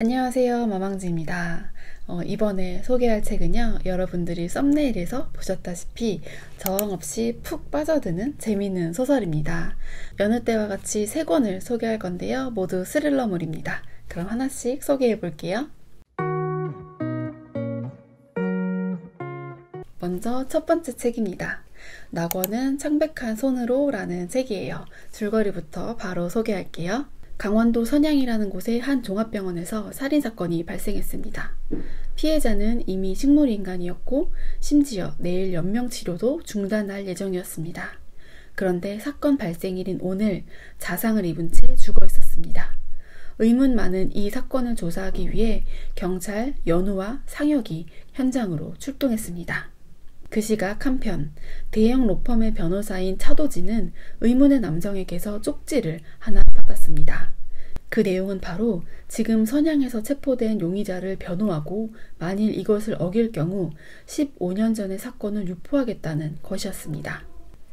안녕하세요 마망지입니다. 어, 이번에 소개할 책은요 여러분들이 썸네일에서 보셨다시피 저항 없이 푹 빠져드는 재미있는 소설입니다. 여느 때와 같이 세 권을 소개할 건데요 모두 스릴러물입니다. 그럼 하나씩 소개해 볼게요. 먼저 첫 번째 책입니다. 낙원은 창백한 손으로 라는 책이에요. 줄거리부터 바로 소개할게요 강원도 선양이라는 곳의 한 종합병원에서 살인사건이 발생했습니다. 피해자는 이미 식물인간이었고 심지어 내일 연명치료도 중단할 예정이었습니다. 그런데 사건 발생일인 오늘 자상을 입은 채 죽어 있었습니다. 의문 많은 이 사건을 조사하기 위해 경찰, 연우와 상혁이 현장으로 출동했습니다. 그 시각 한편 대형 로펌의 변호사인 차도지는 의문의 남성에게서 쪽지를 하나 받았습니다. 그 내용은 바로 지금 선양에서 체포된 용의자를 변호하고 만일 이것을 어길 경우 15년 전의 사건을 유포하겠다는 것이었습니다.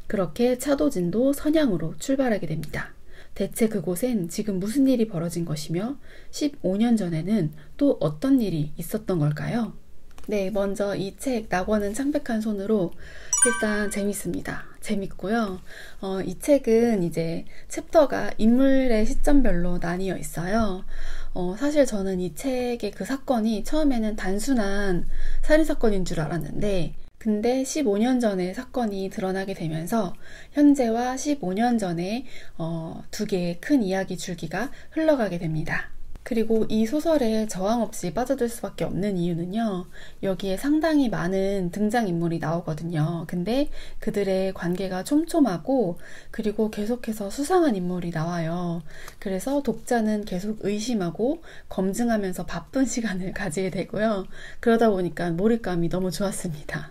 그렇게 차도진도 선양으로 출발하게 됩니다. 대체 그곳엔 지금 무슨 일이 벌어진 것이며 15년 전에는 또 어떤 일이 있었던 걸까요? 네, 먼저 이 책 낙원은 창백한 손으로 일단 재밌습니다. 재밌고요. 어, 이 책은 이제 챕터가 인물의 시점별로 나뉘어 있어요. 어, 사실 저는 이 책의 그 사건이 처음에는 단순한 살인사건인 줄 알았는데, 근데 15년 전에 사건이 드러나게 되면서 현재와 15년 전에 어, 두 개의 큰 이야기 줄기가 흘러가게 됩니다. 그리고 이 소설에 저항 없이 빠져들 수밖에 없는 이유는요, 여기에 상당히 많은 등장인물이 나오거든요. 근데 그들의 관계가 촘촘하고, 그리고 계속해서 수상한 인물이 나와요. 그래서 독자는 계속 의심하고 검증하면서 바쁜 시간을 가지게 되고요. 그러다 보니까 몰입감이 너무 좋았습니다.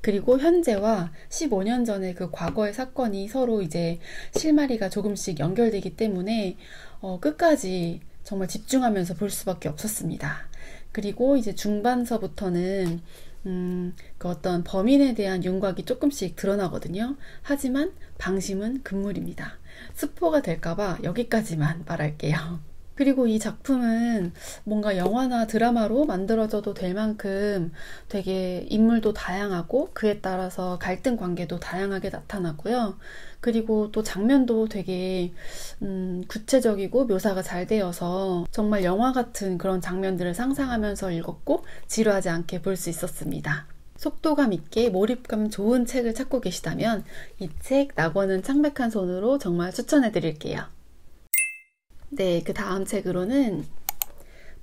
그리고 현재와 15년 전의 그 과거의 사건이 서로 이제 실마리가 조금씩 연결되기 때문에 어, 끝까지 정말 집중하면서 볼 수밖에 없었습니다. 그리고 이제 중반서부터는 음, 그 어떤 범인에 대한 윤곽이 조금씩 드러나거든요. 하지만 방심은 금물입니다. 스포가 될까봐 여기까지만 말할게요. 그리고 이 작품은 뭔가 영화나 드라마로 만들어져도 될 만큼 되게 인물도 다양하고 그에 따라서 갈등 관계도 다양하게 나타나고요. 그리고 또 장면도 되게 음, 구체적이고 묘사가 잘 되어서 정말 영화 같은 그런 장면들을 상상하면서 읽었고 지루하지 않게 볼 수 있었습니다. 속도감 있게 몰입감 좋은 책을 찾고 계시다면 이 책 낙원은 창백한 손으로 정말 추천해 드릴게요. 네, 그 다음 책으로는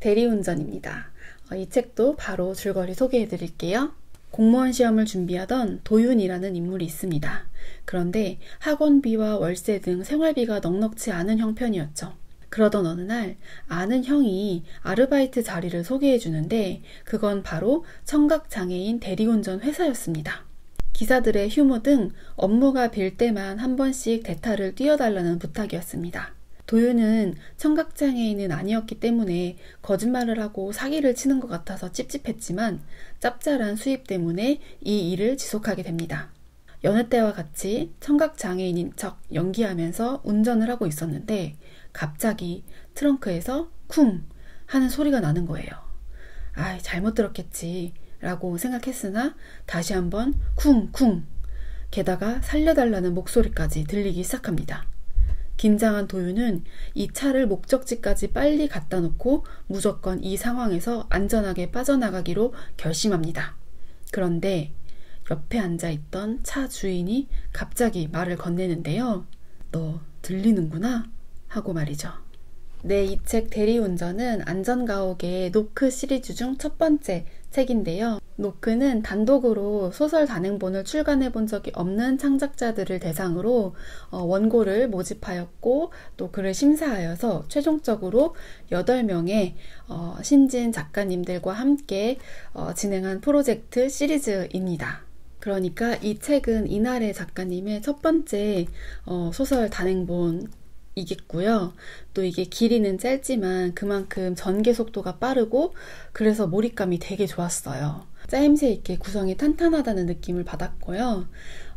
대리운전입니다. 어, 이 책도 바로 줄거리 소개해 드릴게요. 공무원 시험을 준비하던 도윤이라는 인물이 있습니다. 그런데 학원비와 월세 등 생활비가 넉넉치 않은 형편이었죠. 그러던 어느 날 아는 형이 아르바이트 자리를 소개해 주는데 그건 바로 청각장애인 대리운전 회사였습니다. 기사들의 휴무 등 업무가 빌 때만 한 번씩 대타를 뛰어달라는 부탁이었습니다. 도윤은 청각장애인은 아니었기 때문에 거짓말을 하고 사기를 치는 것 같아서 찝찝했지만 짭짤한 수입 때문에 이 일을 지속하게 됩니다. 여느 때와 같이 청각장애인인 척 연기하면서 운전을 하고 있었는데 갑자기 트렁크에서 쿵 하는 소리가 나는 거예요. 아, 잘못 들었겠지. 라고 생각했으나 다시 한번 쿵쿵 게다가 살려달라는 목소리까지 들리기 시작합니다. 긴장한 도윤은 이 차를 목적지까지 빨리 갖다 놓고 무조건 이 상황에서 안전하게 빠져나가기로 결심합니다. 그런데 옆에 앉아 있던 차 주인이 갑자기 말을 건네는데요. 너 들리는구나? 하고 말이죠. 네, 이 책 대리운전은 안전가옥의 노크 시리즈 중 첫 번째 책인데요. 노크는 단독으로 소설 단행본을 출간해 본 적이 없는 창작자들을 대상으로 어, 원고를 모집하였고 또 그를 심사하여서 최종적으로 8명의 어, 신진 작가님들과 함께 어, 진행한 프로젝트 시리즈입니다. 그러니까 이 책은 이날의 작가님의 첫 번째 어, 소설 단행본 이겠고요. 또 이게 길이는 짧지만 그만큼 전개 속도가 빠르고 그래서 몰입감이 되게 좋았어요. 짜임새 있게 구성이 탄탄하다는 느낌을 받았고요.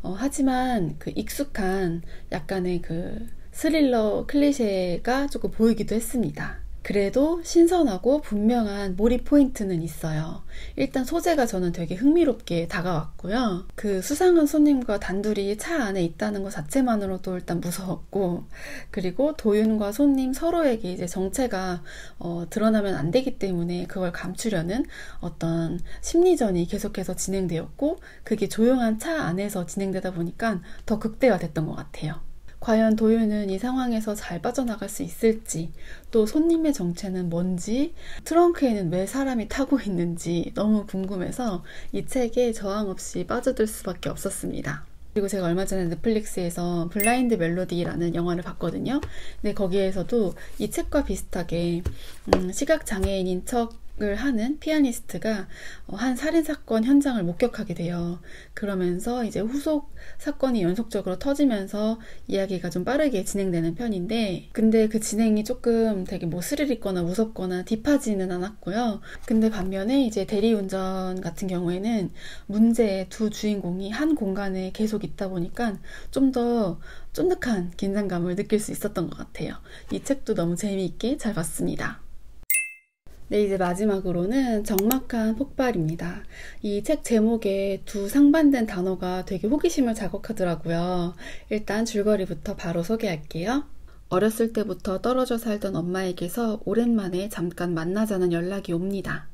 어, 하지만 그 익숙한 약간의 그 스릴러 클리셰가 조금 보이기도 했습니다. 그래도 신선하고 분명한 몰입 포인트는 있어요. 일단 소재가 저는 되게 흥미롭게 다가왔고요. 그 수상한 손님과 단둘이 차 안에 있다는 것 자체만으로도 일단 무서웠고, 그리고 도윤과 손님 서로에게 이제 정체가 어, 드러나면 안 되기 때문에 그걸 감추려는 어떤 심리전이 계속해서 진행되었고, 그게 조용한 차 안에서 진행되다 보니까 더 극대화됐던 것 같아요. 과연 도윤은 이 상황에서 잘 빠져나갈 수 있을지, 또 손님의 정체는 뭔지, 트렁크에는 왜 사람이 타고 있는지 너무 궁금해서 이 책에 저항 없이 빠져들 수밖에 없었습니다. 그리고 제가 얼마 전에 넷플릭스에서 블라인드 멜로디라는 영화를 봤거든요. 근데 거기에서도 이 책과 비슷하게 음, 시각 장애인인 척 을 하는 피아니스트가 어, 한 살인 사건 현장을 목격하게 돼요. 그러면서 이제 후속 사건이 연속적으로 터지면서 이야기가 좀 빠르게 진행되는 편인데, 근데 그 진행이 조금 되게 뭐 스릴 있거나 무섭거나 딥하지는 않았고요. 근데 반면에 이제 대리운전 같은 경우에는 문제의 두 주인공이 한 공간에 계속 있다 보니까 좀 더 쫀득한 긴장감을 느낄 수 있었던 것 같아요. 이 책도 너무 재미있게 잘 봤습니다. 네, 이제 마지막으로는 적막한 폭발입니다. 이 책 제목에 두 상반된 단어가 되게 호기심을 자극하더라고요. 일단 줄거리부터 바로 소개할게요. 어렸을 때부터 떨어져 살던 엄마에게서 오랜만에 잠깐 만나자는 연락이 옵니다.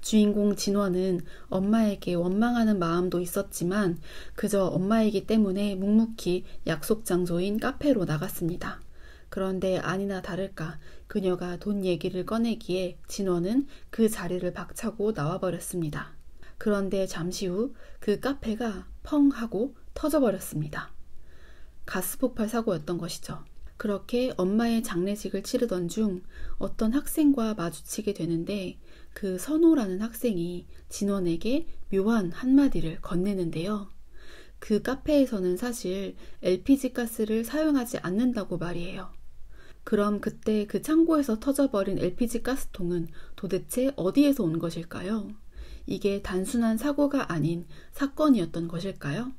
주인공 진원은 엄마에게 원망하는 마음도 있었지만 그저 엄마이기 때문에 묵묵히 약속 장소인 카페로 나갔습니다. 그런데 아니나 다를까 그녀가 돈 얘기를 꺼내기에 진원은 그 자리를 박차고 나와버렸습니다. 그런데 잠시 후 그 카페가 펑 하고 터져버렸습니다. 가스 폭발 사고였던 것이죠. 그렇게 엄마의 장례식을 치르던 중 어떤 학생과 마주치게 되는데 그 선호라는 학생이 진원에게 묘한 한마디를 건네는데요. 그 카페에서는 사실 LPG 가스를 사용하지 않는다고 말이에요. 그럼 그때 그 창고에서 터져버린 LPG 가스통은 도대체 어디에서 온 것일까요? 이게 단순한 사고가 아닌 사건이었던 것일까요?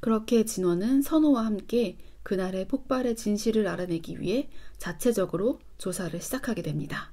그렇게 진원은 선호와 함께 그날의 폭발의 진실을 알아내기 위해 자체적으로 조사를 시작하게 됩니다.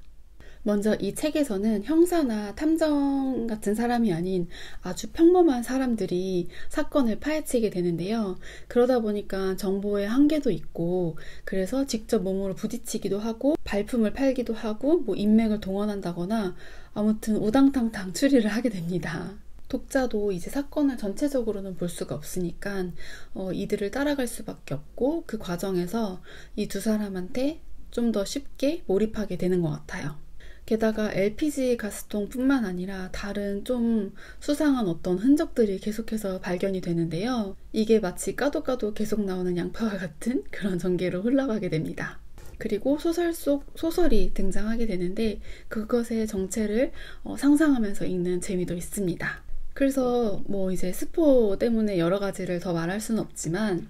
먼저 이 책에서는 형사나 탐정 같은 사람이 아닌 아주 평범한 사람들이 사건을 파헤치게 되는데요. 그러다 보니까 정보의 한계도 있고, 그래서 직접 몸으로 부딪히기도 하고, 발품을 팔기도 하고, 뭐 인맥을 동원한다거나, 아무튼 우당탕탕 추리를 하게 됩니다. 독자도 이제 사건을 전체적으로는 볼 수가 없으니까 어, 이들을 따라갈 수밖에 없고 그 과정에서 이 두 사람한테 좀 더 쉽게 몰입하게 되는 것 같아요. 게다가 LPG 가스통뿐만 아니라 다른 좀 수상한 어떤 흔적들이 계속해서 발견이 되는데요. 이게 마치 까도 까도 계속 나오는 양파와 같은 그런 전개로 흘러가게 됩니다. 그리고 소설 속 소설이 등장하게 되는데 그것의 정체를 어, 상상하면서 읽는 재미도 있습니다. 그래서 뭐 이제 스포 때문에 여러 가지를 더 말할 수는 없지만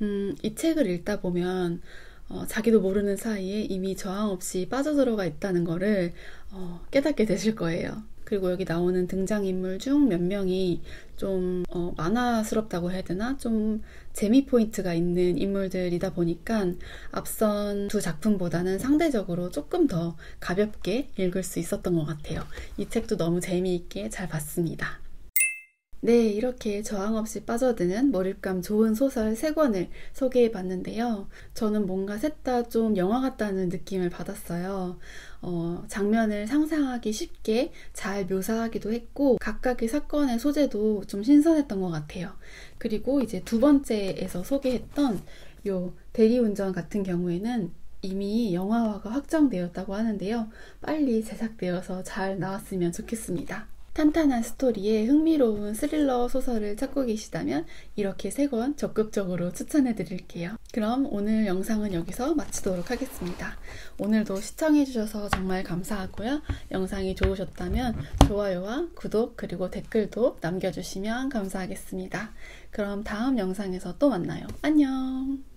음, 이 책을 읽다 보면 어, 자기도 모르는 사이에 이미 저항 없이 빠져들어가 있다는 거를 어, 깨닫게 되실 거예요. 그리고 여기 나오는 등장인물 중 몇 명이 좀 어, 만화스럽다고 해야 되나? 좀 재미 포인트가 있는 인물들이다 보니까 앞선 두 작품보다는 상대적으로 조금 더 가볍게 읽을 수 있었던 것 같아요. 이 책도 너무 재미있게 잘 봤습니다. 네, 이렇게 저항 없이 빠져드는 몰입감 좋은 소설 3권을 소개해 봤는데요. 저는 뭔가 셋 다 좀 영화 같다는 느낌을 받았어요. 어, 장면을 상상하기 쉽게 잘 묘사하기도 했고, 각각의 사건의 소재도 좀 신선했던 것 같아요. 그리고 이제 두 번째에서 소개했던 요 대리운전 같은 경우에는 이미 영화화가 확정되었다고 하는데요. 빨리 제작되어서 잘 나왔으면 좋겠습니다. 탄탄한 스토리에 흥미로운 스릴러 소설을 찾고 계시다면 이렇게 세 권 적극적으로 추천해 드릴게요. 그럼 오늘 영상은 여기서 마치도록 하겠습니다. 오늘도 시청해 주셔서 정말 감사하고요. 영상이 좋으셨다면 좋아요와 구독 그리고 댓글도 남겨주시면 감사하겠습니다. 그럼 다음 영상에서 또 만나요. 안녕!